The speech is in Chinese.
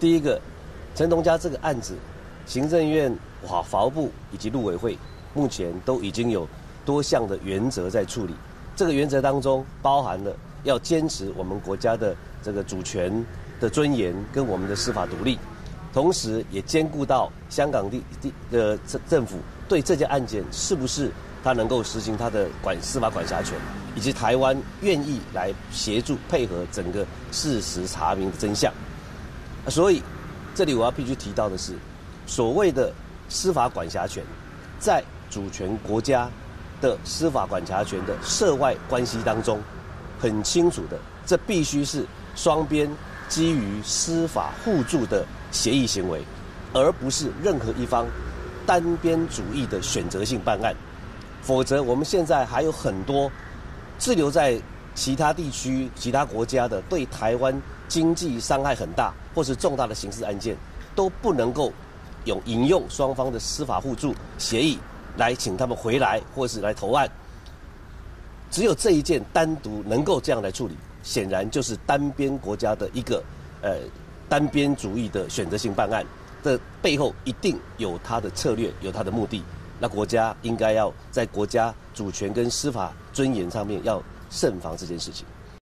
第一个，陈同佳这个案子，行政院、法法务部以及陆委会目前都已经有多项的原则在处理。这个原则当中包含了要坚持我们国家的这个主权的尊严跟我们的司法独立，同时也兼顾到香港地地的政政府对这件案件是不是他能够实行他的管司法管辖权，以及台湾愿意来协助配合整个事实查明的真相。所以，这里我要必须提到的是，所谓的司法管辖权，在主权国家的司法管辖权的涉外关系当中，很清楚的，这必须是双边基于司法互助的协议行为，而不是任何一方单边主义的选择性办案。否则，我们现在还有很多滞留在其他地区、其他国家的对台湾经济伤害很大。或是重大的刑事案件，都不能够用引用双方的司法互助协议来请他们回来，或是来投案。只有这一件单独能够这样来处理，显然就是单边国家的一个呃单边主义的选择性办案的背后，一定有他的策略，有他的目的。那国家应该要在国家主权跟司法尊严上面要慎防这件事情。